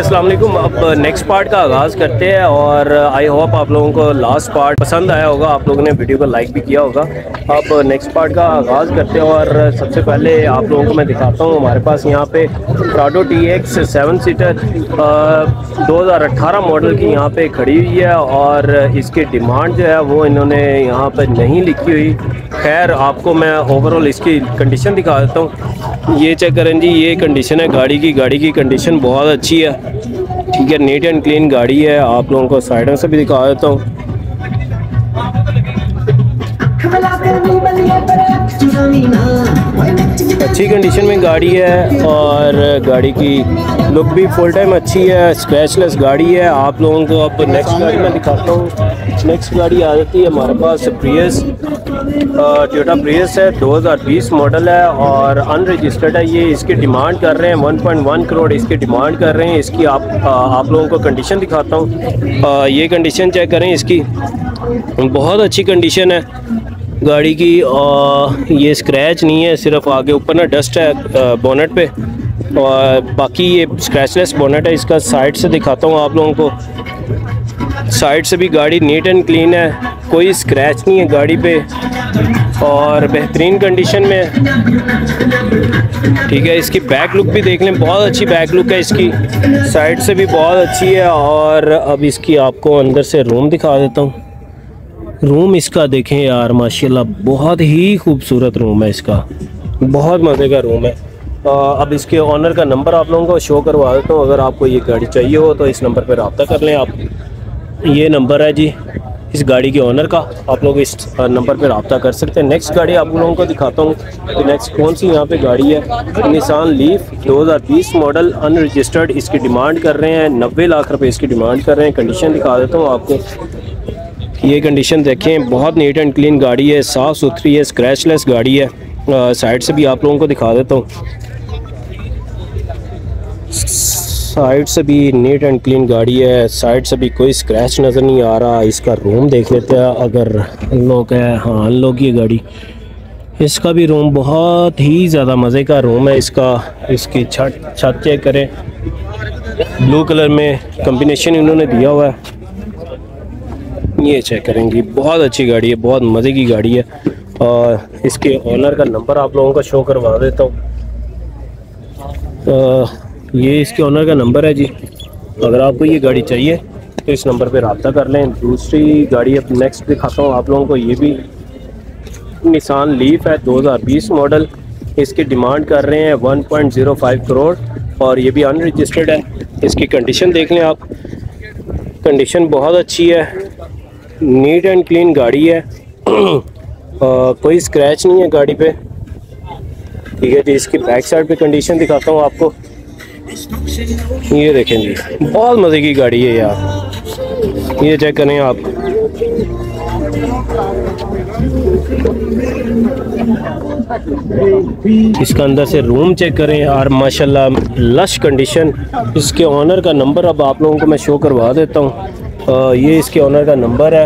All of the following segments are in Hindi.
अस्सलाम अब नेक्स्ट पार्ट का आगाज़ करते हैं और आई होप आप लोगों को लास्ट पार्ट पसंद आया होगा। आप लोगों ने वीडियो को लाइक भी किया होगा। अब नेक्स्ट पार्ट का आगाज़ करते हैं और सबसे पहले आप लोगों को मैं दिखाता हूँ। हमारे पास यहाँ पे Prado T X seven seater दो हज़ार अट्ठारह मॉडल की यहाँ पे खड़ी हुई है और इसकी डिमांड जो है वो इन्होंने यहाँ पर नहीं लिखी हुई। खैर, आपको मैं ओवरऑल इसकी कंडीशन दिखा देता हूँ। ये चेक करें जी, ये कंडीशन है। गाड़ी की गाड़ी की कंडीशन बहुत अच्छी है। ठीक है नीट एंड क्लीन गाड़ी है, आप लोगों को साइडों से भी दिखा देता हूँ। अच्छी कंडीशन में गाड़ी है और गाड़ी की लुक भी फुल टाइम अच्छी है स्क्रैचलेस गाड़ी है। आप लोगों को अब नेक्स्ट गाड़ी में दिखाता हूँ। नेक्स्ट गाड़ी आ जाती है हमारे पास प्रियस टोयोटा प्रियस है 2020 मॉडल है और अनरजिस्टर्ड है। ये इसकी डिमांड कर रहे हैं 1.1 करोड़ इसकी डिमांड कर रहे हैं। इसकी आप आ, आप लोगों को कंडीशन दिखाता हूँ। ये कंडीशन चेक करें इसकी। बहुत अच्छी कंडीशन है गाड़ी की। आ, ये स्क्रैच नहीं है सिर्फ़ आगे ऊपर ना डस्ट है बोनेट पे। और बाकी ये स्क्रैचलेस बोनेट है इसका साइड से दिखाता हूँ आप लोगों को। साइड से भी गाड़ी नीट एंड क्लीन है। कोई स्क्रैच नहीं है गाड़ी पे और बेहतरीन कंडीशन में ठीक है इसकी बैक लुक भी देख लें बहुत अच्छी बैक लुक है इसकी। साइड से भी बहुत अच्छी है और अब इसकी आपको अंदर से रूम दिखा देता हूँ। रूम इसका देखें यार माशाल्लाह बहुत ही खूबसूरत रूम है इसका। बहुत मज़े का रूम है। आ, अब इसके ऑनर का नंबर आप लोगों को शो करवा देता हूँ। अगर आपको ये गाड़ी चाहिए हो तो इस नंबर पर रबता कर लें आप। ये नंबर है जी। इस गाड़ी के ऑनर का आप लोग इस नंबर पर रबता कर सकते हैं। नेक्स्ट गाड़ी आप लोगों को दिखाता हूँ कि नेक्स्ट कौन सी यहाँ पे गाड़ी है। निशान लीफ 2020 मॉडल अनरजिस्टर्ड इसकी डिमांड कर रहे हैं। नब्बे लाख रुपए इसकी डिमांड कर रहे हैं। कंडीशन दिखा देता हूँ आपको। ये कंडीशन देखें। बहुत नीट एंड क्लीन गाड़ी है। साफ़ सुथरी है। स्क्रैचलेस गाड़ी है। साइड से भी आप लोगों को दिखा देता हूँ। साइड से भी नीट एंड क्लीन गाड़ी है, साइड से भी कोई स्क्रैच नज़र नहीं आ रहा, इसका रूम देख लेते हैं, अगर अनलॉक है हाँ अनलॉक ये गाड़ी। इसका भी रूम बहुत ही ज़्यादा मज़े का रूम है, इसका, इसकी छत छत चेक करें। ब्लू कलर में कम्बिनेशन इन्होंने दिया हुआ है। ये चेक करेंगी, बहुत अच्छी गाड़ी है, बहुत मज़े की गाड़ी है। और इसके ऑनर का नंबर आप लोगों का शो करवा देता हूँ। ये इसके ऑनर का नंबर है जी। अगर आपको ये गाड़ी चाहिए तो इस नंबर पे रबता कर लें। दूसरी गाड़ी अब नेक्स्ट दिखाता हूँ आप लोगों को ये भी निशान लीफ है 2020 मॉडल इसकी डिमांड कर रहे हैं 1.05 करोड़ और ये भी अनरजिस्टर्ड है। इसकी कंडीशन देख लें आप। कंडीशन बहुत अच्छी है। नीट एंड क्लीन गाड़ी है। आ, कोई स्क्रैच नहीं है गाड़ी पे। ठीक है जी इसकी बैक साइड पे कंडीशन दिखाता हूँ आपको। ये देखें जी, बहुत मज़े की गाड़ी है यार। ये चेक करें आप। इसका अंदर से रूम चेक करें यार, माशाल्लाह लश कंडीशन इसके ऑनर का नंबर अब आप लोगों को मैं शो करवा देता हूँ। ये इसके ऑनर का नंबर है।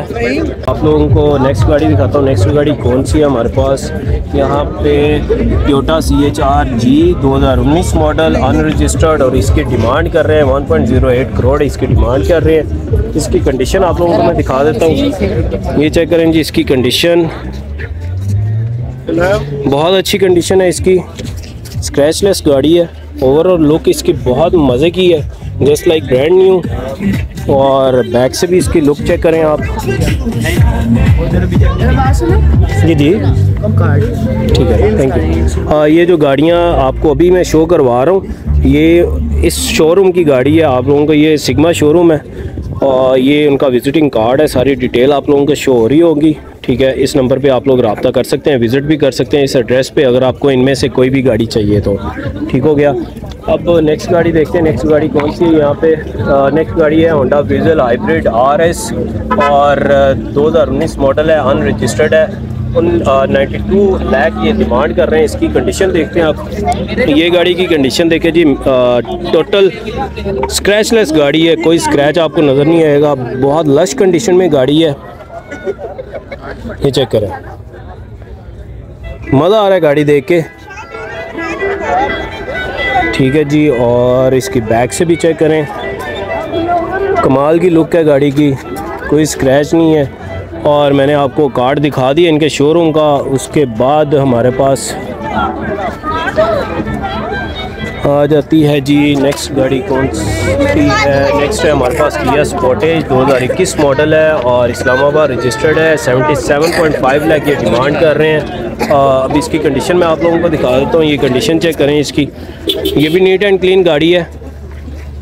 आप लोगों को नेक्स्ट गाड़ी दिखाता हूँ। नेक्स्ट गाड़ी कौन सी है हमारे पास? यहाँ पे टोटा सी एच आर जी दो हज़ार उन्नीस मॉडल अनरजिस्टर्ड और इसकी डिमांड कर रहे हैं। 1.08 करोड़ इसकी डिमांड कर रहे हैं। इसकी कंडीशन आप लोगों को मैं दिखा देता हूँ। ये चेक करें जी, इसकी कंडीशन बहुत अच्छी कंडीशन है इसकी। स्क्रैचलेस गाड़ी है। ओवरऑल लुक इसकी बहुत मज़े की है। जस्ट लाइक ब्रांड न्यू और बैक से भी इसकी लुक चेक करें आप। जी जी। ठीक है थैंक यू हाँ ये जो गाड़ियाँ आपको अभी मैं शो करवा रहा हूँ, ये इस शोरूम की गाड़ी है आप लोगों का। ये सिग्मा शोरूम है। और ये उनका विजिटिंग कार्ड है, सारी डिटेल आप लोगों को शो हो रही होगी, ठीक है? इस नंबर पे आप लोग रबता कर सकते हैं विज़िट भी कर सकते हैं इस एड्रेस पे, अगर आपको इनमें से कोई भी गाड़ी चाहिए तो। ठीक हो गया? अब नेक्स्ट गाड़ी देखते हैं नेक्स्ट गाड़ी कौन सी है यहाँ पे? नेक्स्ट गाड़ी है होंडा विजल हाइब्रिड आर और 2019 मॉडल है अनरजिस्टर्ड है। नाइन्टी टू लैख ये डिमांड कर रहे हैं, इसकी कंडीशन देखते हैं आप। ये गाड़ी की कंडीशन देखें जी टोटल स्क्रैचलेस गाड़ी है, कोई स्क्रैच आपको नज़र नहीं आएगा। बहुत लश कंडीशन में गाड़ी है। ये चेक करें। मज़ा आ रहा है गाड़ी देख के। ठीक है जी, और इसकी बैक से भी चेक करें। कमाल की लुक है गाड़ी की, कोई स्क्रैच नहीं है। और मैंने आपको कार्ड दिखा दिया इनके शोरूम का। उसके बाद हमारे पास आ जाती है जी नेक्स्ट गाड़ी कौन सी है? नेक्स्ट है हमारे पास किया स्पोटेज 2021 मॉडल है और इस्लामाबाद रजिस्टर्ड है। 77.5 लाख ये डिमांड कर रहे हैं। आ, अब इसकी कंडीशन मैं आप लोगों को दिखा देता हूँ। ये कंडीशन चेक करें इसकी। ये भी नीट एंड क्लीन गाड़ी है।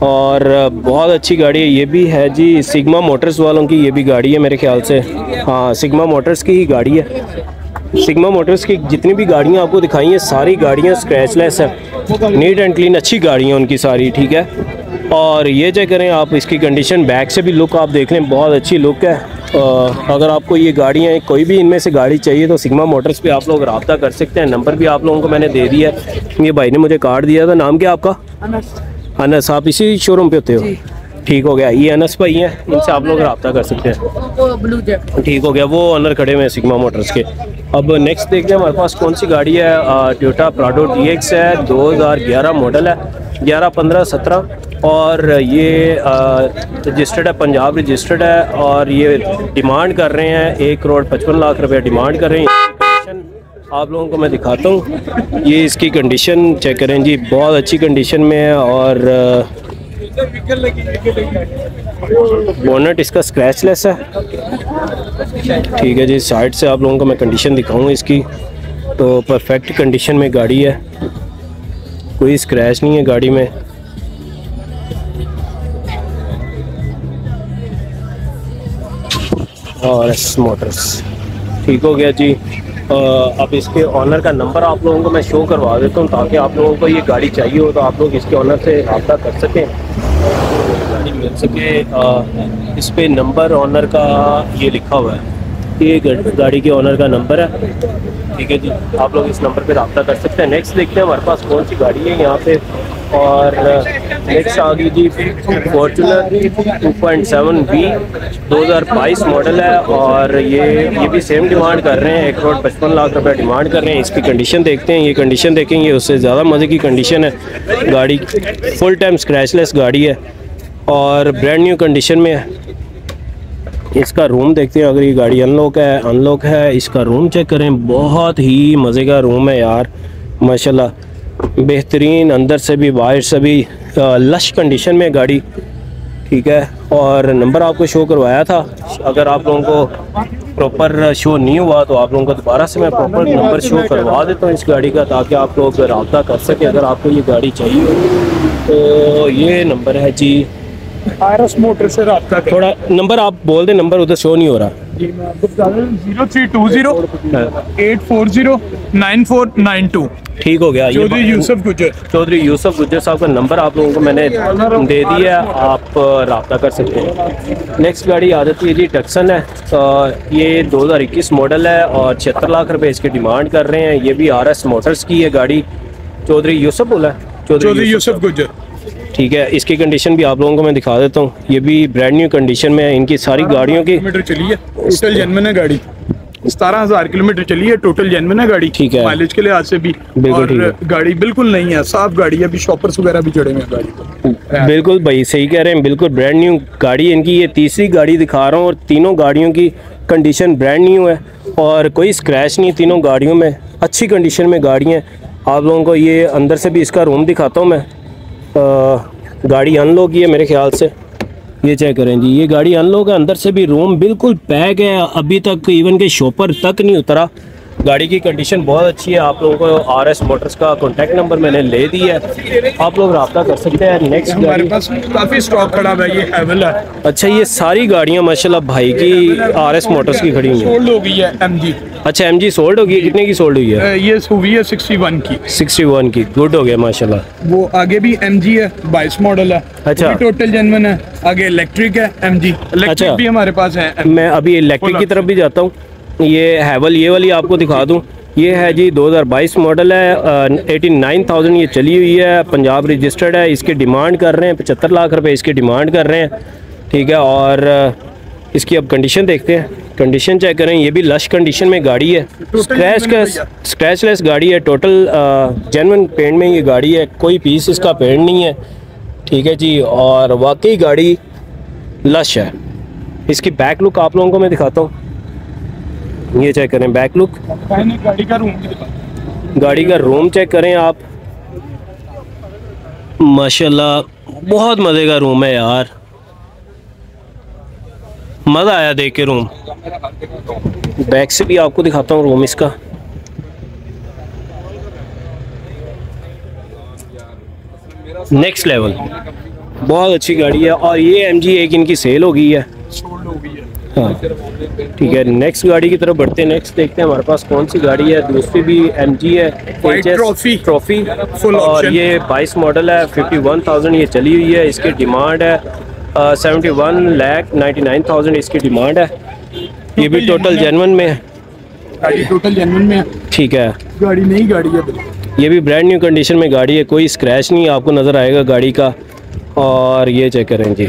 और बहुत अच्छी गाड़ी है ये भी है जी सिग्मा मोटर्स वालों की ये भी गाड़ी है मेरे ख्याल से। हाँ सिग्मा मोटर्स की ही गाड़ी है। सिग्मा मोटर्स की जितनी भी गाड़ियाँ आपको दिखाई हैं सारी गाड़ियाँ स्क्रैचलेस है। नीट एंड क्लीन अच्छी गाड़ियाँ उनकी सारी ठीक है? और ये चेक करें आप इसकी कंडीशन बैक से भी लुक आप देख लें बहुत अच्छी लुक है। आ, अगर आपको ये गाड़ियाँ कोई भी इनमें से गाड़ी चाहिए तो सिग्मा मोटर्स पे आप लोग रबता कर सकते हैं। नंबर भी आप लोगों को मैंने दे दिया है। ये भाई ने मुझे कार्ड दिया था। नाम क्या आपका? अनस आप इसी शोरूम पे होते हो? ठीक हो गया। ये अनस भाई हैं इनसे आप लोग रबता कर सकते हैं। ठीक हो गया वो ऑनर खड़े हुए हैं सिग्मा मोटर्स के। अब नेक्स्ट देखते हैं हमारे पास कौन सी गाड़ी है? टोयोटा प्राडो डी एक्स है 2011 मॉडल है 11 15 17 और ये रजिस्टर्ड है पंजाब रजिस्टर्ड है और ये डिमांड कर रहे हैं एक करोड़ पचपन लाख रुपए डिमांड कर रहे हैं। आप लोगों को मैं दिखाता हूँ। ये इसकी कंडीशन चेक करें जी। बहुत अच्छी कंडीशन में है और बोनट इसका स्क्रैचलेस है। ठीक है जी साइड से आप लोगों को मैं कंडीशन दिखाऊँगा इसकी। तो परफेक्ट कंडीशन में गाड़ी है। कोई स्क्रैच नहीं है गाड़ी में। और मोटर्स ठीक हो गया जी। अब इसके ऑनर का नंबर आप लोगों को मैं शो करवा देता हूँ ताकि आप लोगों को ये गाड़ी चाहिए हो तो आप लोग इसके ऑनर से रबता कर सकें। गाड़ी मिल सके इस पर नंबर ऑनर का ये लिखा हुआ है ये गाड़ी के ऑनर का नंबर है। ठीक है जी, आप लोग इस नंबर पे रबता कर सकते हैं। नेक्स्ट देखते हैं हमारे पास कौन सी गाड़ी है यहाँ पे और नेक्स्ट आ गई जी फॉर्चूनर 2.7 बी 2022 मॉडल है और ये ये भी सेम डिमांड कर रहे हैं, एक करोड़ पचपन लाख रुपए डिमांड कर रहे हैं। इसकी कंडीशन देखते हैं, ये कंडीशन देखेंगे, उससे ज़्यादा मज़े की कंडीशन है। गाड़ी फुल टाइम स्क्रैचलेस गाड़ी है और ब्रांड न्यू कंडीशन में है। इसका रूम देखते हैं, अगर ये गाड़ी अनलॉक है अनलॉक है, इसका रूम चेक करें। बहुत ही मज़े का रूम है यार, माशाल्लाह। बेहतरीन अंदर से भी बाहर से भी लश कंडीशन में गाड़ी ठीक है? और नंबर आपको शो करवाया था। अगर आप लोगों को प्रॉपर शो नहीं हुआ तो आप लोगों को दोबारा से मैं प्रॉपर नंबर शो करवा देता हूँ इस गाड़ी का ताकि आप लोग रबता कर सकें। अगर आपको ये गाड़ी चाहिए तो ये नंबर है जी। आरएस मोटर से रहा थोड़ा नंबर आप बोल दें नंबर उधर शो नहीं हो रहा। Zero three two zero eight four zero nine four nine two ठीक हो गया चौधरी यूसुफ गुजर चौधरी यूसुफ गुजर साहब का नंबर आप लोगों को मैंने दे दिया है आप रबता कर सकते हैं। नेक्स्ट गाड़ी आ जाती है जी टक्सन है ये 2021 मॉडल है और छिहत्तर लाख रुपए इसकी डिमांड कर रहे हैं। ये भी आर एस मोटर्स की है गाड़ी। चौधरी यूसुफ बोला चौधरी यूसुफ गुजर ठीक है इसकी कंडीशन भी आप लोगों को मैं दिखा देता हूँ। ये भी ब्रांड न्यू कंडीशन में है इनकी सारी गाड़ियों की किलोमीटर चली है टोटल जन्मन है गाड़ी। सतारह हज़ार किलोमीटर चली है टोटल जेनविन है गाड़ी। ठीक है। माइलेज के लिहाज से भी। और गाड़ी बिल्कुल नहीं है साफ़ गाड़ी है अभी शॉपर्स वगैरह भी जुड़े हुए गाड़ी बिल्कुल भाई सही कह रहे हैं बिल्कुल ब्रांड न्यू गाड़ी इनकी ये तीसरी गाड़ी दिखा रहा हूँ और तीनों गाड़ियों की कंडीशन ब्रांड न्यू है। और कोई स्क्रैच नहीं तीनों गाड़ियों में अच्छी कंडीशन में गाड़ी हैं। आप लोगों को ये अंदर से भी इसका रूम दिखाता हूँ मैं। गाड़ी अनलॉक ही है मेरे ख्याल से। ये चेक करें जी, ये गाड़ी अनलॉक है, अंदर से भी रूम बिल्कुल पैक है, अभी तक इवन के शॉपर तक नहीं उतरा। गाड़ी की कंडीशन बहुत अच्छी है। आप लोगों को आर एस मोटर्स का कॉन्टैक्ट नंबर मैंने ले दिया है। आप लोग रबता कर सकते हैं। नेक्स्ट हमारे पास काफ़ी स्टॉक खड़ा है। ये हैवल है। अच्छा ये सारी गाड़ियाँ माशाल्लाह भाई की आर एस मोटर्स की खड़ी हुई सोल्ड हो गई है एम जी अच्छा एम जी सोल्ड होगी? कितने की सोल्ड हुई है? ये हुई है सिक्सटी वन की। सिक्सटी वन की। गुड हो गया माशाल्लाह। वो आगे भी एम जी है बाईस मॉडल है। अच्छा। टोटल जनवन है। आगे इलेक्ट्रिक है एम जी इलेक्ट्रिक अच्छा। भी हमारे पास है मैं अभी इलेक्ट्रिक की तरफ़ भी जाता हूँ। ये हैवल ये वाली आपको दिखा दूँ। ये है जी 2022 मॉडल है एटी नाइन थाउज़ेंड ये चली हुई है पंजाब रजिस्टर्ड है इसकी डिमांड कर रहे हैं पचहत्तर लाख रुपए इसकी डिमांड कर रहे हैं ठीक है और इसकी अब कंडीशन देखते हैं। कंडीशन चेक करें ये भी लश कंडीशन में गाड़ी है। स्क्रैच का स्क्रैचलेस गाड़ी है टोटल जेनवन पेंट में ये गाड़ी है कोई पीस इसका पेंट नहीं है ठीक है जी और वाकई गाड़ी लश है। इसकी बैक लुक आप लोगों को मैं दिखाता हूँ। ये चेक करें बैक लुक गाड़ी का रूम गाड़ी का रूम चेक करें आप। माशाल्लाह बहुत मज़े का रूम है यार। मज़ा आया देख के रूम बैक से भी आपको दिखाता हूँ रूम इसका। नेक्स्ट लेवल बहुत अच्छी गाड़ी है और ये एमजी एक इनकी सेल हो गई है। हो। ठीक है नेक्स्ट गाड़ी की तरफ़ बढ़ते हैं। नेक्स्ट देखते हैं हमारे पास कौन सी गाड़ी है। दूसरी भी एम जी है Trophy. ट्रॉफी और ये 22 मॉडल है 51,000 ये चली हुई है इसकी डिमांड है। Seventy one lakh ninety nine thousand इसकी डिमांड है। ये भी टोटल जेनवन में है। गाड़ी टोटल जेनवन में है। ठीक है। गाड़ी नई गाड़ी है। ये भी ब्रांड न्यू कंडीशन में गाड़ी है कोई स्क्रैच नहीं आपको नज़र आएगा गाड़ी का। और ये चेक करें जी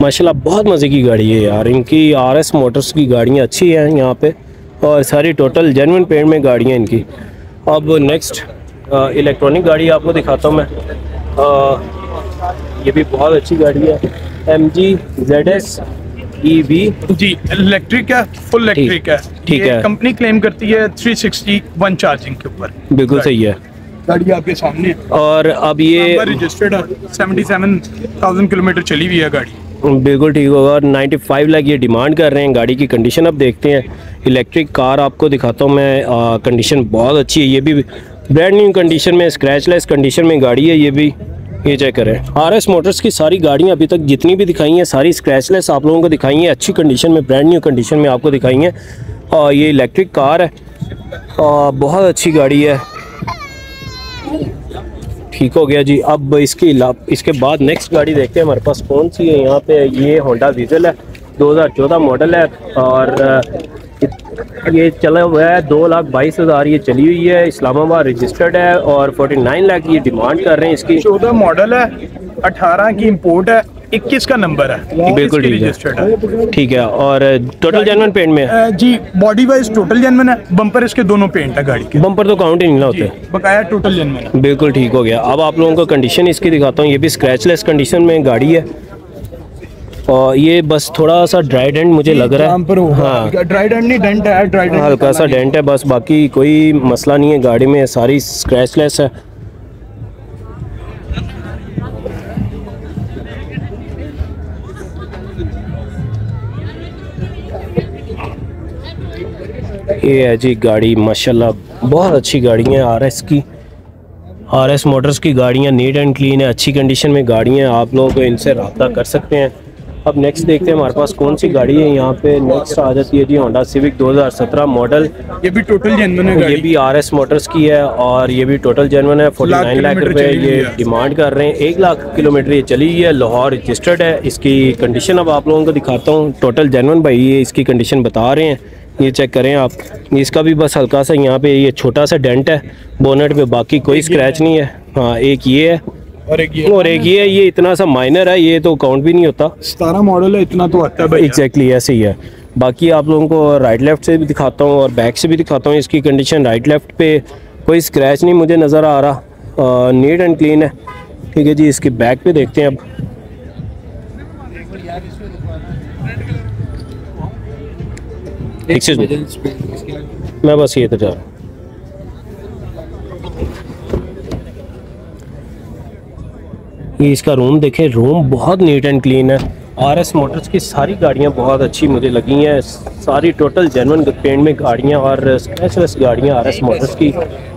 माशाल्लाह बहुत मज़े की गाड़ी है यार। इनकी आर एस मोटर्स की गाड़ियाँ अच्छी हैं यहाँ पे और सारी टोटल जेनवन पेड़ में गाड़ियाँ इनकी। अब नेक्स्ट इलेक्ट्रॉनिक गाड़ी आपको दिखाता हूँ मैं। अ, ये भी बहुत अच्छी गाड़ी है। M G Z S E V जी इलेक्ट्रिक है फुल इलेक्ट्रिक है। ठीक है। कंपनी क्लेम करती है 360 वन चार्जिंग के ऊपर। बिल्कुल सही है। गाड़ी आपके सामने और अब ये रजिस्टर्ड है 77,000 किलोमीटर चली हुई है गाड़ी। बिल्कुल ठीक होगा और 95 लाख ये डिमांड कर रहे हैं। गाड़ी की कंडीशन अब देखते हैं। इलेक्ट्रिक कार आपको दिखाता हूँ मैं। कंडीशन बहुत अच्छी है। ये भी ब्रांड न्यू कंडीशन में स्क्रैचलेस कंडीशन में गाड़ी है। ये भी, ये चेक करें। आर एस मोटर्स की सारी गाड़ियाँ अभी तक जितनी भी दिखाई हैं, सारी स्क्रैचलेस आप लोगों को दिखाई हैं। अच्छी कंडीशन में ब्रांड न्यू कंडीशन में आपको दिखाई हैं। और ये इलेक्ट्रिक कार है। और बहुत अच्छी गाड़ी है। ठीक हो गया जी। अब इसकी इसके बाद नेक्स्ट गाड़ी देखते हैं। हमारे पास कौन सी है? यहाँ पे ये होंडा डीजल है 2014 मॉडल है और ये चला हुआ है दो लाख बाईस हज़ार। ये चली हुई है, इस्लामाबाद रजिस्टर्ड है और 49 लाख ये डिमांड कर रहे हैं इसकी। 14 मॉडल है 18 की इंपोर्ट है। 21 का नंबर है। बिल्कुल ठीक रजिस्टर्ड है है। ठीक है और टोटल जेनवन पेंट में है? जी बॉडी वाइज टोटल जेनवन है बम्पर इसके दोनों पेंट है गाड़ी के। बम्पर तो काउंट ही नहीं ना होते। बकाया टोटल जेनवन है। बिल्कुल ठीक हो गया। अब आप लोगों को कंडीशन इसकी दिखाता हूँ। ये भी स्क्रैचलेस कंडीशन में गाड़ी है। और ये बस थोड़ा सा ड्राई डेंट मुझे लग रहा है। हाँ। ड्राई डेंट नहीं डेंट है ड्राई डेंट हल्का सा डेंट है। बस बाकी कोई मसला नहीं है। गाड़ी में सारी स्क्रैचलेस है। ये है जी गाड़ी माशाल्लाह बहुत अच्छी गाड़ी है आर एस की। आर एस मोटर्स की गाड़ियाँ नीट एंड क्लीन है अच्छी कंडीशन में गाड़ियाँ आप लोग इनसे रब्ता कर सकते हैं। अब नेक्स्ट देखते हैं हमारे पास कौन सी गाड़ी है? यहाँ पे नेक्स्ट आ जाती है जी होंडा सिविक 2017 मॉडल ये भी टोटल जेनवन है ये भी आर एस मोटर्स की है और ये भी टोटल जेनवन है 49 लाख किलोमीटर रुपए ये डिमांड कर रहे हैं। एक लाख किलोमीटर ये चली हुई है लाहौर रजिस्टर्ड है। इसकी कंडीशन अब आप लोगों को दिखाता हूँ। टोटल जेनवन भाई ये इसकी कंडीशन बता रहे हैं। ये चेक करें आप। इसका भी बस हल्का सा यहाँ पे ये छोटा सा डेंट है। बोनेट पे बाकी कोई स्क्रैच नहीं है। हाँ एक ये है। और एक ये और एक ये है ये इतना सा माइनर है ये तो काउंट भी नहीं होता। सतारह मॉडल है इतना तो आता है एग्जैक्टली ऐसे ही है। बाकी आप लोगों को राइट लेफ़्ट से भी दिखाता हूँ और बैक से भी दिखाता हूँ। इसकी कंडीशन राइट लेफ़्ट पे कोई स्क्रैच नहीं मुझे नज़र आ रहा। नीट एंड क्लीन है। ठीक है जी इसके बैक पे देखते हैं अब। एक्सक्यूज मी मैं बस ये तो जा रहा हूँ। ये इसका रूम देखें रूम बहुत नीट एंड क्लीन है। आर एस मोटर्स की सारी गाड़ियाँ बहुत अच्छी मुझे लगी हैं। सारी टोटल जेनवन पेंट में गाड़ियाँ और स्क्रैचलेस गाड़ियाँ आर एस मोटर्स की।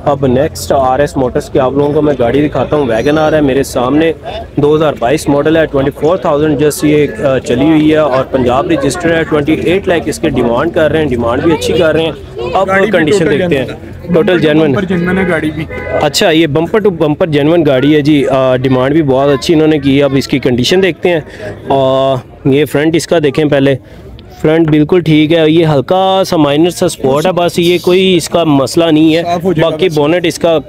अब नेक्स्ट आर एस मोटर्स की आप लोगों को मैं गाड़ी दिखाता हूँ। वैगन आर है मेरे सामने। 2022 मॉडल है। 24,000 जस्ट ये चली हुई है और पंजाब रजिस्टर है। 28 लाख इसके डिमांड कर रहे हैं। डिमांड भी अच्छी कर रहे हैं। अब कंडीशन देखते हैं। टोटल जेनवन जेनवन है गाड़ी भी। अच्छा ये बम्पर टू बम्पर जेनवन गाड़ी है जी। डिमांड भी बहुत अच्छी इन्होंने की अब इसकी कंडीशन देखते हैं। और ये फ्रंट इसका देखें पहले। फ्रंट बिल्कुल ठीक है ये हल्का सा माइनर सा स्पॉट है बस ये कोई इसका मसला नहीं है। बाकी बोनेट इसका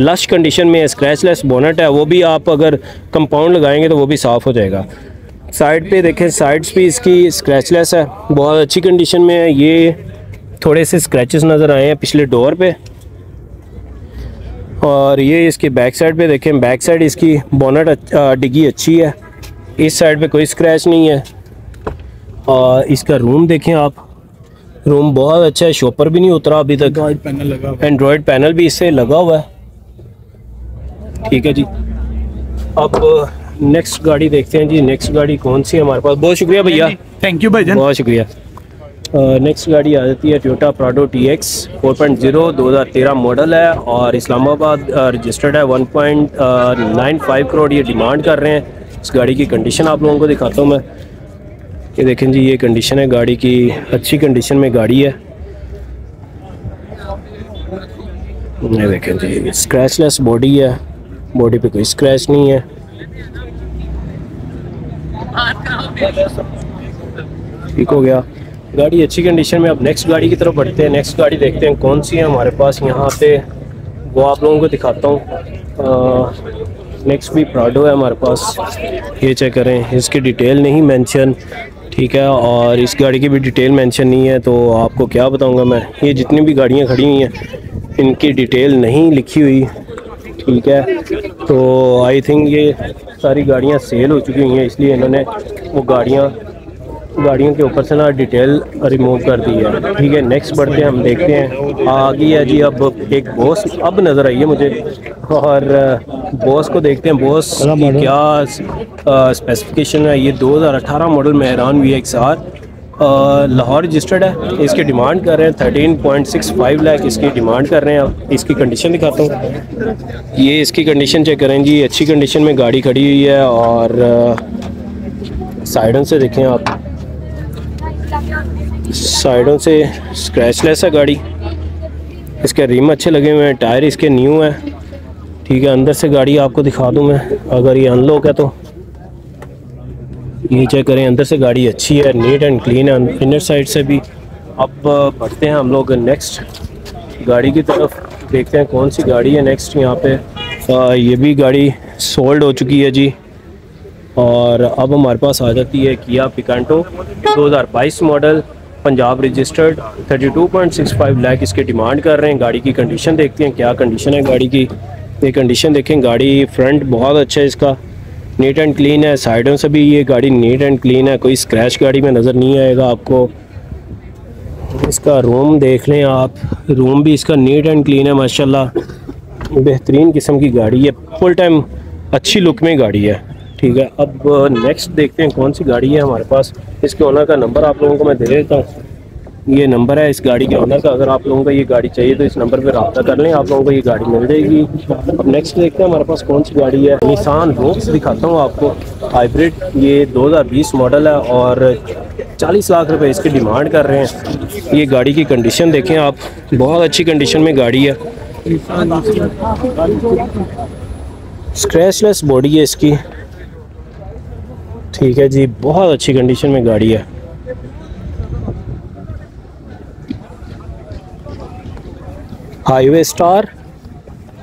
लश कंडीशन में स्क्रैचलेस बोनेट है वो भी आप अगर कंपाउंड लगाएँगे तो वो भी साफ़ हो जाएगा। साइड पे देखें साइड्स भी इसकी स्क्रैचलेस है बहुत अच्छी कंडीशन में है। ये थोड़े से स्क्रैचेस नज़र आए हैं पिछले डोर पे। और ये इसके बैक साइड पे देखें बैक साइड इसकी बोनट डिग्गी अच्छी है। इस साइड पे कोई स्क्रैच नहीं है। और इसका रूम देखें आप। रूम बहुत अच्छा है शॉपर भी नहीं उतरा अभी तक। गाइड पैनल लगा हुआ एंड्रॉयड पैनल भी इससे लगा हुआ है। ठीक है जी। अब नेक्स्ट गाड़ी देखते हैं जी। नेक्स्ट गाड़ी कौन सी है हमारे पास? बहुत शुक्रिया भैया। थैंक यू भाईजान। बहुत शुक्रिया। नेक्स्ट गाड़ी आ जाती है Toyota Prado T X four point zero दो हज़ार तेरह मॉडल है और इस्लामाबाद रजिस्टर्ड है। One point nine five crore ये डिमांड कर रहे हैं। इस गाड़ी की कंडीशन आप लोगों को दिखाता हूँ मैं। ये देखें जी, ये कंडीशन है गाड़ी की, अच्छी कंडीशन में गाड़ी है। देखें जी स्क्रैचलेस बॉडी है। बॉडी पे कोई स्क्रैच नहीं है। ठीक हो गया। गाड़ी अच्छी कंडीशन में, अब नेक्स्ट गाड़ी की तरफ़ बढ़ते हैं। नेक्स्ट गाड़ी देखते हैं कौन सी है हमारे पास। यहाँ पे वो आप लोगों को दिखाता हूँ। नेक्स्ट भी प्राडो है हमारे पास। ये चेक करें। इसकी डिटेल नहीं मेंशन ठीक है? और इस गाड़ी की भी डिटेल मेंशन नहीं है तो आपको क्या बताऊँगा मैं? ये जितनी भी गाड़ियाँ खड़ी हुई हैं, इनकी डिटेल नहीं लिखी हुई, ठीक है? तो आई थिंक ये सारी गाड़ियाँ सेल हो चुकी हुई हैं, इसलिए इन्होंने वो गाड़ियाँ गाड़ियों के ऊपर से ना डिटेल रिमूव कर दी है। ठीक है नेक्स्ट बढ़ते हैं हम देखते हैं। आ गई है जी अब एक बॉस अब नज़र आई है मुझे। और बॉस को देखते हैं। बॉस की क्या स्पेसिफिकेशन है? ये 2018 मॉडल में हैरान V X R Lahore registered है। इसकी डिमांड कर रहे हैं 13.65 लाख इसकी डिमांड कर रहे हैं अब इसकी कंडीशन दिखाता हूँ। ये इसकी कंडीशन चेक करें जी। अच्छी कंडीशन में गाड़ी खड़ी हुई है और साइडन से देखें आप। साइडों से स्क्रैचलेस है गाड़ी। इसके रिम अच्छे लगे हुए हैं टायर इसके न्यू हैं। ठीक है अंदर से गाड़ी आपको दिखा दूँ मैं अगर ये अनलॉक है तो। ये चेक करें अंदर से गाड़ी अच्छी है नीट एंड क्लीन है इनर साइड से भी। अब बढ़ते हैं हम लोग नेक्स्ट गाड़ी की तरफ़ देखते हैं कौन सी गाड़ी है नेक्स्ट यहाँ पे। आ, ये भी गाड़ी सोल्ड हो चुकी है जी। और अब हमारे पास आ जाती है Kia Picanto 2022 model Punjab registered 32.65 lakh इसके डिमांड कर रहे हैं। गाड़ी की कंडीशन देखते हैं, क्या कंडीशन है गाड़ी की। ये कंडीशन देखें, गाड़ी फ्रंट बहुत अच्छा है इसका। नीट एंड क्लीन है, साइडों से भी ये गाड़ी नीट एंड क्लीन है। कोई स्क्रैच गाड़ी में नज़र नहीं आएगा आपको। इसका रूम देख लें आप। रूम भी इसका नीट एंड क्लीन है, माशाल्लाह। बेहतरीन किस्म की गाड़ी है। फुल टाइम अच्छी लुक में गाड़ी है। ठीक है। अब नेक्स्ट देखते हैं कौन सी गाड़ी है हमारे पास। इसके ओनर का नंबर आप लोगों को मैं दे देता हूँ। ये नंबर है इस गाड़ी के ओनर का। अगर आप लोगों को ये गाड़ी चाहिए तो इस नंबर पर रब्ता कर लें। आप लोगों को ये गाड़ी मिल जाएगी। अब नेक्स्ट देखते हैं हमारे पास कौन सी गाड़ी है। निशान रोक्स दिखाता हूँ आपको। हाइब्रिड ये 2020 मॉडल है और 40 लाख रुपए इसकी डिमांड कर रहे हैं। ये गाड़ी की कंडीशन देखें आप। बहुत अच्छी कंडीशन में गाड़ी है। स्क्रैचलेस बॉडी है इसकी। ठीक है जी, बहुत अच्छी कंडीशन में गाड़ी है। हाईवे स्टार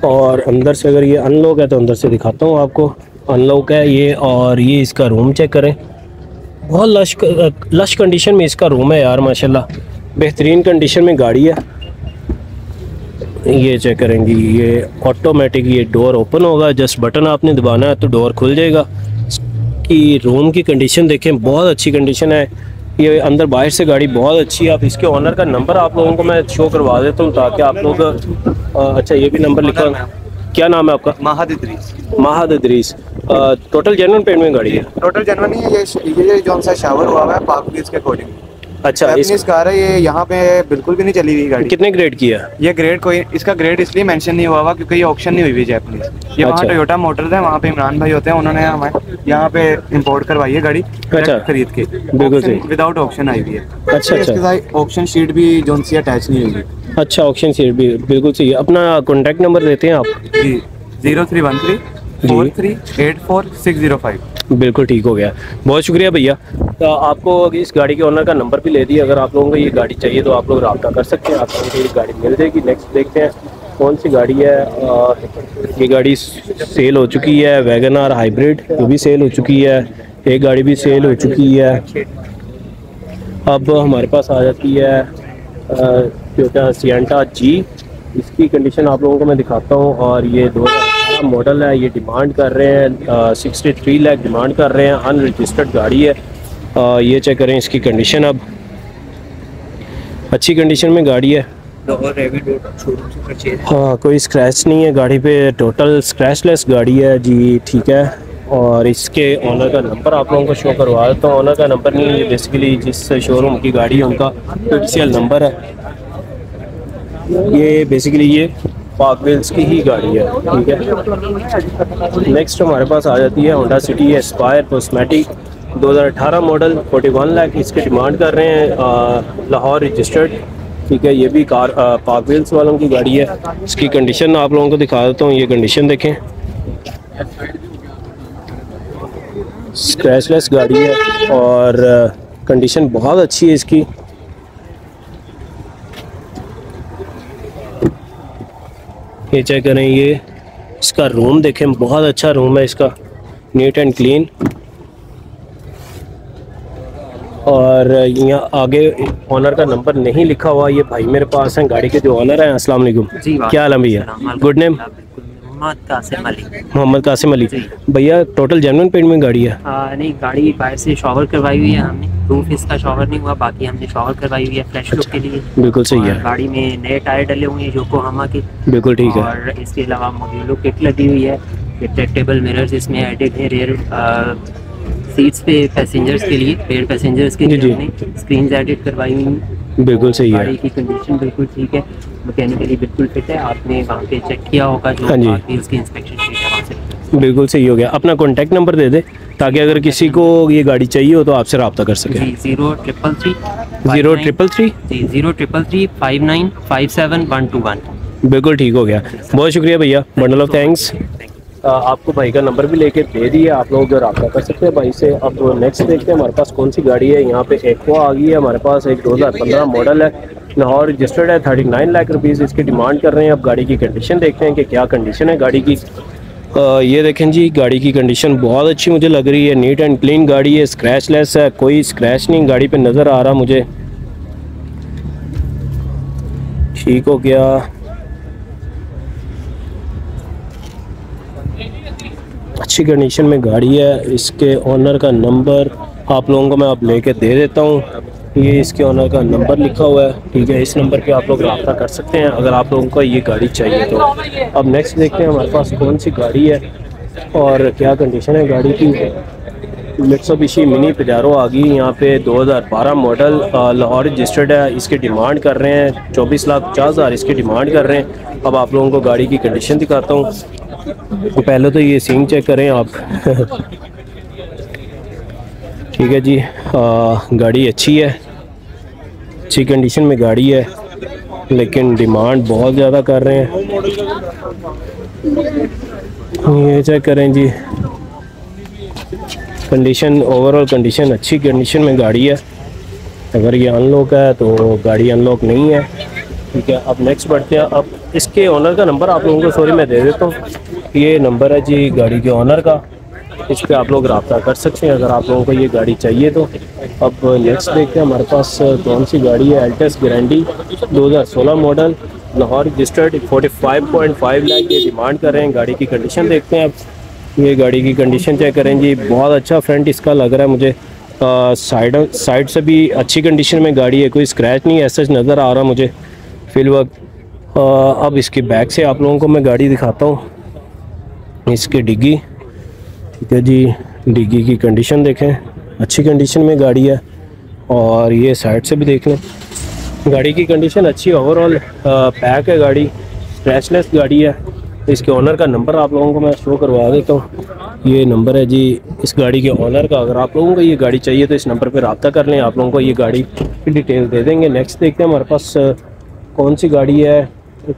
और अंदर से अगर ये अनलॉक है तो अंदर से दिखाता हूँ आपको। अनलॉक है ये और ये इसका रूम चेक करें। बहुत लश लश कंडीशन में इसका रूम है यार, माशाल्लाह। बेहतरीन कंडीशन में गाड़ी है। ये चेक करेंगी, ये ऑटोमेटिक ये डोर ओपन होगा जस्ट बटन आपने दबाना है तो डोर खुल जाएगा। कि रूम की कंडीशन देखें बहुत अच्छी कंडीशन है। ये अंदर बाहर से गाड़ी बहुत अच्छी है। आप इसके ऑनर का नंबर आप लोगों को मैं शो करवा देता हूँ ताकि आप लोग अच्छा ये भी नंबर लिखा क्या नाम है आपका? Mahad Idrees. Mahad Idrees. Total genuine paint में गाड़ी है। टोटल जेनवन ही ये ये जो हमसे शावर हुआ हुआ है पार्क के अकॉर्डिंग अच्छा इस कार है ये यहाँ पे बिल्कुल भी नहीं चली हुई गाड़ी कितने ग्रेड की है ये ग्रेड कोई इसका ग्रेड इसलिए मेंशन नहीं हुआ हुआ क्योंकि ये ऑप्शन नहीं हुई हुई जापानीज ये अच्छा। वहाँ। टोयोटा मोटर्स है वहाँ पे इमरान भाई होते हैं उन्होंने हमें यहाँ पे इंपोर्ट करवाई है गाड़ी अच्छा। खरीद के बिल्कुल सही। विदाउट ऑप्शन आई हुई है अच्छा, इसके अच्छा। साथ ऑप्शन शीट भी जो सी अटैच नहीं हुई अच्छा ऑप्शन शीट भी बिल्कुल सही है अपना कॉन्टैक्ट नंबर देते हैं आप जी zero three one three four three eight four six zero five बिल्कुल ठीक हो गया। बहुत शुक्रिया भैया। तो आपको इस गाड़ी के ओनर का नंबर भी ले दिया। अगर आप लोगों को ये गाड़ी चाहिए तो आप लोग रब्ता कर सकते हैं। आप लोगों को ये गाड़ी मिल जाएगी। नेक्स्ट देखते हैं कौन सी गाड़ी है। अ, ये गाड़ी सेल हो चुकी है। वैगन आर हाइब्रिड वो भी सेल हो चुकी है। एक गाड़ी भी सेल हो चुकी है। अब हमारे पास आ जाती है टोयोटा सियंटा जी इसकी कंडीशन आप लोगों को मैं दिखाता हूँ और ये दो मॉडल है ये डिमांड कर रहे हैं सिक्सटी थ्री लैख डिमांड कर रहे हैं अनरजिस्टर्ड गाड़ी है। आ, ये चेक करें इसकी कंडीशन अब। अच्छी कंडीशन में गाड़ी है। हाँ कोई स्क्रैच नहीं है गाड़ी पे टोटल स्क्रैचलेस गाड़ी है। जी ठीक है। और इसके ओनर का नंबर आप लोगों को शो करवा देता हूँ। ओनर का नंबर नहीं है ये बेसिकली जिस शोरूम की गाड़ी है उनका पी नंबर है। ये बेसिकली ये पार्क व्हील्स की ही गाड़ी है, ठीक है। नेक्स्ट हमारे पास आ जाती है Honda City Aspire cosmetic 2018 model 41 lakh इसकी डिमांड कर रहे हैं लाहौर रजिस्टर्ड ठीक है। ये भी कार पार्क व्हील्स वालों की गाड़ी है। इसकी कंडीशन आप लोगों को दिखा देता हूँ, ये कंडीशन देखें। स्क्रैचलेस गाड़ी है और कंडीशन बहुत अच्छी है इसकी। ये चेक करें ये इसका रूम देखें बहुत अच्छा रूम है इसका नीट एंड क्लीन और यहाँ आगे ऑनर का नंबर नहीं लिखा हुआ ये भाई मेरे पास हैं गाड़ी के जो ऑनर हैं अस्सलाम वालेकुम। क्या हाल है भैया? Good name Mohammad Qasim Ali. Mohammad Qasim Ali. भैया टोटल जेनवन पेंट में गाड़ी है? आ, नहीं गाड़ी बाहर से शॉवर करवाई हुई है हमने। रूफ इसका शॉवर नहीं हुआ बाकी हमने शॉवर करवाई हुई है फ्रेश लुक के लिए। बिल्कुल सही है। गाड़ी में नए टायर डले हुए हैं जोको हमा के। बिल्कुल ठीक है। और इसके अलावा मोबिलो किट लगी हुई है रिट्रैक्टेबल मिरर्स इसमें एडिड है रेयर सीट्स पे पैसेंजर्स के लिए रेयर पैसेंजर्स के लिए हमने स्क्रीन एडिट करवाई हुई बिल्कुल सही है। गाड़ी की कंडीशन बिल्कुल ठीक है मैकेनिकली बिल्कुल फिट है आपने वहाँ पे चेक किया होगा जो हाँ जी। व्हील्स की इंस्पेक्शन शीट है वहाँ से। बिल्कुल सही हो गया। अपना कॉन्टैक्ट नंबर दे दे ताकि अगर किसी को ये गाड़ी चाहिए हो तो आपसे रब्ता कर सके। Zero triple three zero triple three zero triple three five nine five seven one two one बिल्कुल ठीक हो गया। बहुत शुक्रिया भैया। बंडल ऑफ़ थैंक्स आपको भाई का नंबर भी लेके दे दिया। आप लोग जो रब्ता कर सकते हैं भाई से। अब नेक्स्ट देखते हैं हमारे पास कौन सी गाड़ी है। यहाँ पे एक्वा आ गई है। हमारे पास एक 2015 मॉडल है। लाहौर रजिस्टर्ड है। 39 लाख रुपीज़ इसकी डिमांड कर रहे हैं। अब गाड़ी की कंडीशन देखते हैं कि क्या कंडीशन है गाड़ी की। ये देखें जी, गाड़ी की कंडीशन बहुत अच्छी मुझे लग रही है नीट एंड क्लीन गाड़ी है स्क्रैच लेस है, कोई स्क्रैच नहीं, गाड़ी पे नज़र आ रहा मुझे। ठीक हो गया। अच्छी कंडीशन में गाड़ी है, इसके ओनर का नंबर आप लोगों को मैं अब लेके दे देता हूँ। ये इसके ऑनर का नंबर लिखा हुआ है। ठीक है इस नंबर पे आप लोग रब्ता कर सकते हैं। अगर आप लोगों को ये गाड़ी चाहिए तो। अब नेक्स्ट देखते हैं हमारे पास कौन सी गाड़ी है और क्या कंडीशन है गाड़ी की। मिट्सुबिशी मिनी पजारो आ गई यहाँ पे 2012 मॉडल लाहौर रजिस्टर्ड है। इसकी डिमांड कर रहे हैं 24 लाख पचास हज़ार इसकी डिमांड कर रहे हैं। अब आप लोगों को गाड़ी की कंडीशन दिखाता हूँ। तो पहले तो ये सीन चेक करें आप। ठीक है जी आ, गाड़ी अच्छी है। अच्छी कंडीशन में गाड़ी है, लेकिन डिमांड बहुत ज़्यादा कर रहे हैं। ये चेक करें जी। कंडीशन ओवरऑल कंडीशन अच्छी कंडीशन में गाड़ी है। अगर ये अनलॉक है तो गाड़ी अनलॉक नहीं है। ठीक है, अब नेक्स्ट बढ़ते हैं। अब इसके ओनर का नंबर आप लोगों को सॉरी मैं दे देता हूँ। ये नंबर है जी गाड़ी के ओनर का। इस पर आप लोग रब्ता कर सकते हैं। अगर आप लोगों को ये गाड़ी चाहिए तो अब नेक्स्ट देखते हैं हमारे पास कौन सी गाड़ी है। Altis Grande 2016 model Lahore registered 45.5 lakh ये डिमांड कर रहे हैं। गाड़ी की कंडीशन देखते हैं अब ये गाड़ी की कंडीशन चेक करें जी। बहुत अच्छा फ्रंट इसका लग रहा है मुझे। साइड साइड से भी अच्छी कंडीशन में गाड़ी है। कोई स्क्रैच नहीं ऐसा नज़र आ रहा मुझे। फिल वक्त अब इसके बैक से आप लोगों को मैं गाड़ी दिखाता हूँ। इसकी डिग्गी। ठीक है जी, डिग्गी की कंडीशन देखें। अच्छी कंडीशन में गाड़ी है और ये साइड से भी देख लें। गाड़ी की कंडीशन अच्छी ओवरऑल पैक है गाड़ी स्क्रैचलेस गाड़ी है। इसके ओनर का नंबर आप लोगों को मैं शो करवा देता हूँ। ये नंबर है जी, इस गाड़ी के ओनर का। अगर आप लोगों को ये गाड़ी चाहिए तो इस नंबर पर रब्ता कर लें। आप लोगों को ये गाड़ी की डिटेल दे देंगे। नेक्स्ट देखते हैं हमारे पास कौन सी गाड़ी है।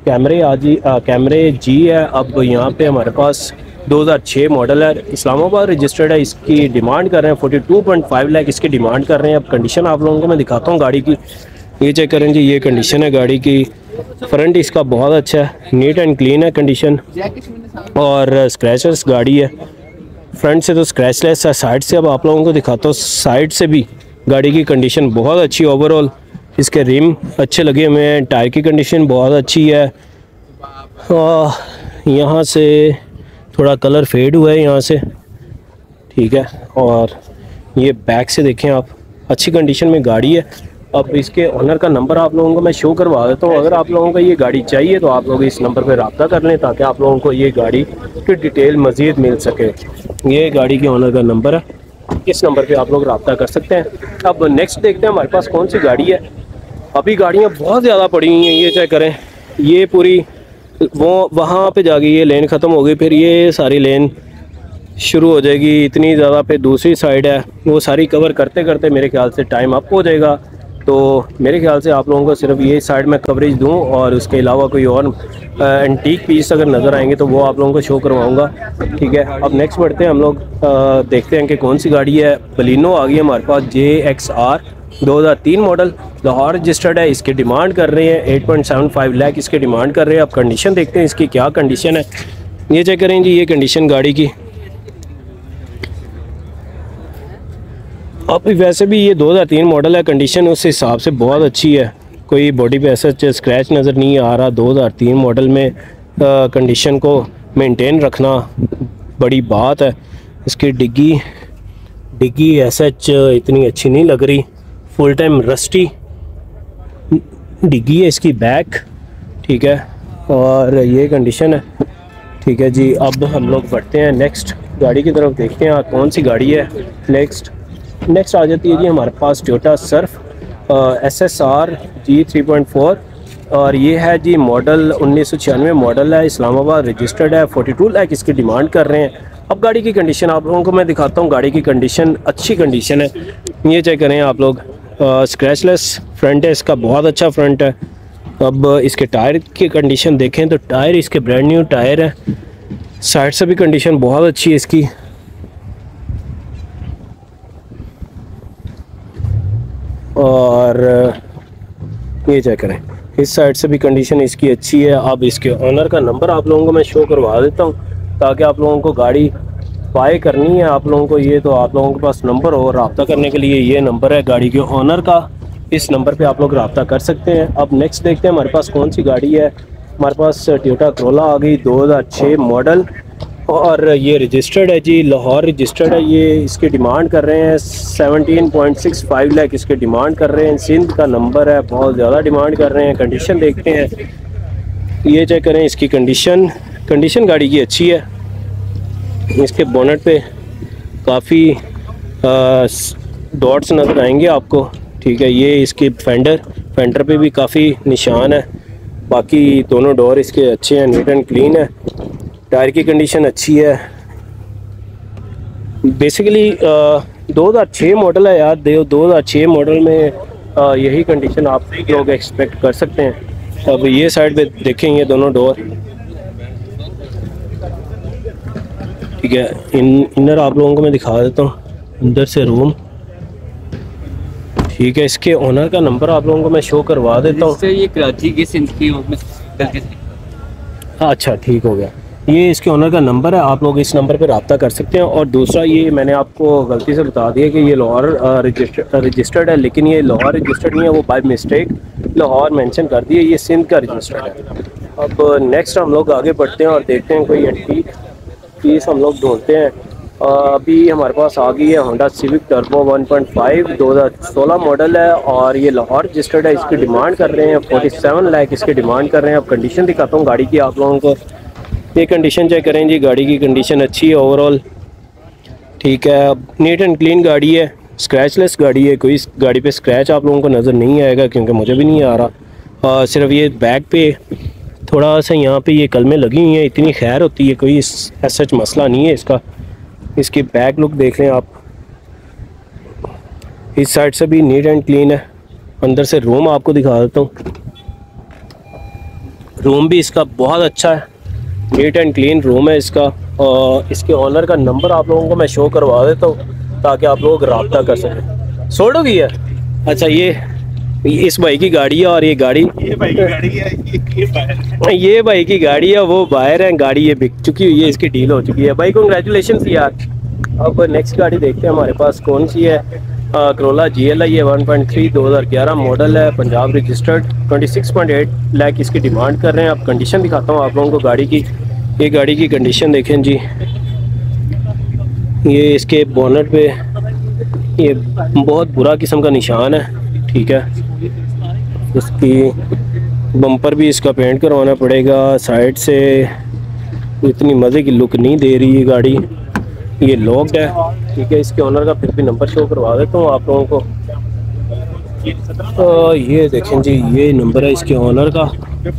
कैमरे आज कैमरे जी है। अब यहाँ पे हमारे पास 2006 मॉडल है। इस्लामाबाद रजिस्टर्ड है, इसकी डिमांड कर रहे हैं 42.5 लाख इसकी डिमांड कर रहे हैं। अब कंडीशन आप लोगों को मैं दिखाता हूँ गाड़ी की। ये चेक करें जी, ये कंडीशन है गाड़ी की। फ्रंट इसका बहुत अच्छा है नीट एंड क्लीन है कंडीशन और स्क्रैचर्स गाड़ी है। फ्रंट से तो स्क्रैचलेस है साइड से अब आप लोगों को दिखाता हूँ साइड से भी गाड़ी की कंडीशन बहुत अच्छी ओवरऑल इसके रिम अच्छे लगे हुए हैं टायर की कंडीशन बहुत अच्छी है। यहाँ से थोड़ा कलर फेड हुआ है यहाँ से। ठीक है, और ये बैक से देखें आप, अच्छी कंडीशन में गाड़ी है। अब इसके ऑनर का नंबर आप लोगों को मैं शो करवा देता हूँ। अगर आप लोगों को ये गाड़ी चाहिए तो आप लोग इस नंबर पर रबता कर लें ताकि आप लोगों को ये गाड़ी की डिटेल मज़ीद मिल सके। ये गाड़ी के ऑनर का नंबर है। इस नंबर पे आप लोग रबता कर सकते हैं। अब नेक्स्ट देखते हैं हमारे पास कौन सी गाड़ी है। अभी गाड़ियाँ बहुत ज़्यादा पड़ी हुई हैं, ये चेक करें। ये पूरी वो वहाँ पे जाके ये लेन ख़त्म हो गई, फिर ये सारी लेन शुरू हो जाएगी। इतनी ज़्यादा पे दूसरी साइड है, वो सारी कवर करते करते मेरे ख्याल से टाइम अप हो जाएगा। तो मेरे ख्याल से आप लोगों को सिर्फ़ ये साइड में कवरेज दूँ और उसके अलावा कोई और एंटीक पीस अगर नज़र आएँगे तो वो आप लोगों को शो करवाऊँगा। ठीक है, अब नेक्स्ट बढ़ते हैं हम लोग देखते हैं कि कौन सी गाड़ी है। बलिनो आ गई है हमारे पास J X R 2003 model Lahore registered है, इसकी डिमांड कर रहे हैं 8.75 लाख इसकी डिमांड कर रहे हैं। अब कंडीशन देखते हैं, इसकी क्या कंडीशन है। ये चेक करें जी, ये कंडीशन गाड़ी की। अब वैसे भी ये 2003 मॉडल है कंडीशन उस हिसाब से बहुत अच्छी है। कोई बॉडी पे ऐसा स्क्रैच नज़र नहीं आ रहा 2003 मॉडल में कंडीशन को मेंटेन रखना बड़ी बात है। इसकी डिग्गी डिग्गी ऐसा इतनी अच्छी नहीं लग रही। फुल टाइम रस्टी डिग्गी है इसकी बैक ठीक है? और ये कंडीशन है, ठीक है जी। अब हम लोग बढ़ते हैं नेक्स्ट गाड़ी की तरफ़ देखते हैं कौन सी गाड़ी है? नेक्स्ट नेक्स्ट आ जाती है जी हमारे पास Toyota Surf S S R G three point four और ये है जी मॉडल उन्नीस सौ छियानवे मॉडल है, इस्लामाबाद रजिस्टर्ड है। फोर्टी टू लैख इसकी डिमांड कर रहे हैं। अब गाड़ी की कंडीशन आप लोगों को मैं दिखाता हूँ। गाड़ी की कंडीशन अच्छी कंडीशन है। ये चेक करें आप लोग। स्क्रैचलेस फ्रंट है, इसका बहुत अच्छा फ्रंट है। अब इसके टायर की कंडीशन देखें तो टायर इसके ब्रांड न्यू टायर है। साइड से भी कंडीशन बहुत अच्छी है इसकी। और, ये चेक करें। इस साइड से भी कंडीशन इसकी अच्छी है। अब इसके ऑनर का नंबर आप लोगों को मैं शो करवा देता हूँ, ताकि आप लोगों को गाड़ी बाय करनी है आप लोगों को ये तो आप लोगों के पास नंबर हो रबता करने के लिए ये नंबर है गाड़ी के ऑनर का। इस नंबर पे आप लोग रबता कर सकते हैं। अब नेक्स्ट देखते हैं हमारे पास कौन सी गाड़ी है। हमारे पास टोयोटा क्रोला आ गई 2006 मॉडल और ये रजिस्टर्ड है जी, लाहौर रजिस्टर्ड है ये। इसकी डिमांड कर रहे हैं 17.65 लाख इसके डिमांड कर रहे हैं। सिंध का नंबर है, बहुत ज़्यादा डिमांड कर रहे हैं। कंडीशन देखते हैं। ये चेक करें इसकी कंडीशन कंडीशन गाड़ी की अच्छी है। इसके बोनट पे काफ़ी डॉट्स नज़र आएँगे आपको। ठीक है ये इसके फेंडर फेंडर पे भी काफ़ी निशान है। बाकी दोनों डोर इसके अच्छे हैं नीट एंड क्लीन है। टायर की कंडीशन अच्छी है। बेसिकली दो हज़ार छः मॉडल है यार। दो हज़ार छः मॉडल में आ, यही कंडीशन आप लोग एक्सपेक्ट कर सकते हैं। अब ये साइड पे देखेंगे दोनों डोर ठीक है इन इनर आप लोगों को मैं दिखा देता हूँ अंदर से रूम ठीक है इसके ओनर का नंबर आप लोगों को मैं शो करवा देता हूँ। ये कराची की सिंध की हाँ अच्छा ठीक हो गया। ये इसके ओनर का नंबर है आप लोग इस नंबर पर रबता कर सकते हैं। और दूसरा ये मैंने आपको गलती से बता दिया कि ये लाहौर रजिस्टर्ड है लेकिन ये लाहौर रजिस्टर्ड नहीं है वो बाय मिस्टेक लाहौर मेंशन कर दिए ये सिंध का रजिस्टर्ड है। अब नेक्स्ट हम लोग आगे बढ़ते हैं और देखते हैं कोई एंटीक पीस हम लोग ढूंढते हैं। अभी हमारे पास आ गई है होंडा सिविक टर्बो 1.5 2016 मॉडल है और ये लाहौर रजिस्टर्ड है। इसकी डिमांड कर रहे हैं 47 लाख इसकी डिमांड कर रहे हैं। अब कंडीशन दिखाता हूँ गाड़ी की आप लोगों को। ये कंडीशन चेक करें जी, गाड़ी की कंडीशन अच्छी है ओवरऑल ठीक है, अब नीट एंड क्लीन गाड़ी है। स्क्रैचलेस गाड़ी है, कोई गाड़ी पे स्क्रैच आप लोगों को नज़र नहीं आएगा क्योंकि मुझे भी नहीं आ रहा। सिर्फ़ ये बैक पे थोड़ा सा यहाँ पे ये कलमें लगी हुई हैं, इतनी खैर होती है, कोई सच मसला नहीं है इसका। इसकी बैक लुक देख लें आप। इस साइड से भी नीट एंड क्लीन है। अंदर से रूम आपको दिखा देता हूँ। रूम भी इसका बहुत अच्छा है। नीट एंड क्लीन रूम है इसका। और इसके ऑनर का नंबर आप लोगों को मैं शो करवा देता हूँ, ताकि आप लोग रबता कर सकें। हो गई है? अच्छा ये इस भाई की गाड़ी है और ये गाड़ी ये भाई की गाड़ी है ये, ये भाई की गाड़ी है वो बाहर है गाड़ी ये बिक चुकी हुई है इसकी डील हो चुकी है। भाई कॉन्ग्रेचुलेशन यार। अब नेक्स्ट गाड़ी देखते हैं हमारे पास कौन सी है? करोला जी एल आई है वन पॉइंट थ्री दो हज़ार ग्यारह मॉडल है Punjab registered twenty six point eight lakh इसकी डिमांड कर रहे हैं। अब कंडीशन दिखाता हूँ आप लोगों को गाड़ी की। ये गाड़ी की कंडीशन देखें जी। ये इसके बोनट पे ये बहुत बुरा किस्म का निशान है ठीक है। इसकी बम्पर भी इसका पेंट करवाना पड़ेगा। साइड से इतनी मज़े की लुक नहीं दे रही ये गाड़ी। ये लॉक्ड है। ठीक है, इसके ऑनर का फिर भी नंबर शो करवा देता हूँ आप लोगों को। तो ये देखें जी, ये नंबर है इसके ऑनर का।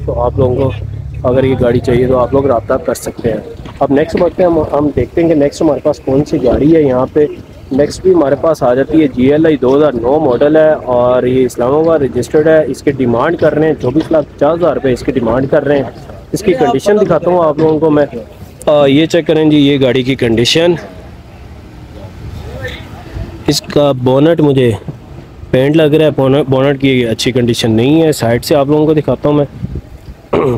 तो आप लोगों को अगर ये गाड़ी चाहिए तो आप लोग रब्ता कर सकते हैं। अब नेक्स्ट हैं, हम हम देखते हैं कि नेक्स्ट हमारे पास कौन सी गाड़ी है। यहाँ पे नेक्स्ट भी हमारे पास आ जाती है जी एल आई दो हज़ार नौ मॉडल है और ये इस्लामाबाद रजिस्टर्ड है। इसकी डिमांड कर रहे हैं चौबीस लाख पचास हज़ार रुपये इसकी डिमांड कर रहे हैं। इसकी कंडीशन दिखाता हूँ आप लोगों को मैं। आ, ये चेक करें जी ये गाड़ी की कंडीशन इसका बोनट मुझे पेंट लग रहा है बोनट बोनट की अच्छी कंडीशन नहीं है। साइड से आप लोगों को दिखाता हूँ मैं।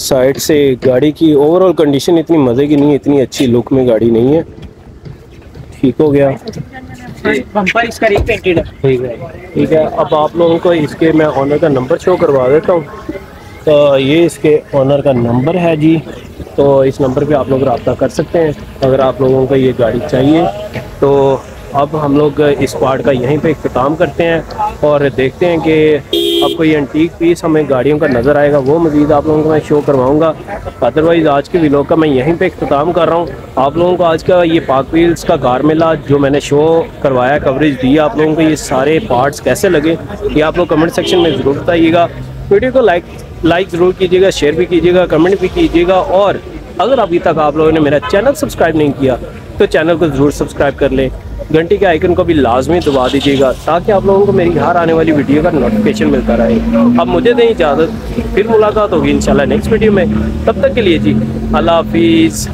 साइड से गाड़ी की ओवरऑल कंडीशन इतनी मज़े की नहीं है इतनी अच्छी लुक में गाड़ी नहीं है। ठीक हो गया। बम्पर इसका रिपेंटेड है। ठीक है ठीक है। अब आप लोगों को इसके मैं ऑनर का नंबर शो करवा देता हूँ। तो ये इसके ऑनर का नंबर है जी। तो इस नंबर पे आप लोग रब्ता कर सकते हैं अगर आप लोगों को ये गाड़ी चाहिए। तो अब हम लोग इस पार्ट का यहीं पे इख्तिताम करते हैं और देखते हैं कि आपको ये एंटीक पीस हमें गाड़ियों का नज़र आएगा, वो मज़ीद आप लोगों को मैं शो करवाऊँगा। अदरवाइज़ आज के व्लॉग का मैं यहीं पर इख्तिताम कर रहा हूँ। आप लोगों को आज का ये पाक व्हील्स का कार मेला जो मैंने शो करवाया कवरेज दी आप लोगों को, ये सारे पार्ट्स कैसे लगे, ये आप लोग कमेंट सेक्शन में ज़रूर बताइएगा। वीडियो को लाइक लाइक ज़रूर कीजिएगा शेयर भी कीजिएगा कमेंट भी कीजिएगा और अगर अभी तक आप लोगों ने मेरा चैनल सब्सक्राइब नहीं किया तो चैनल को ज़रूर सब्सक्राइब कर लें। घंटी के आइकन को भी लाजमी दबा दीजिएगा, ताकि आप लोगों को मेरी हर आने वाली वीडियो का नोटिफिकेशन मिलता रहे। अब मुझे दें इजाज़त, फिर मुलाकात होगी इंशाल्लाह नेक्स्ट वीडियो में। तब तक के लिए जी, अल्लाह हाफिज़।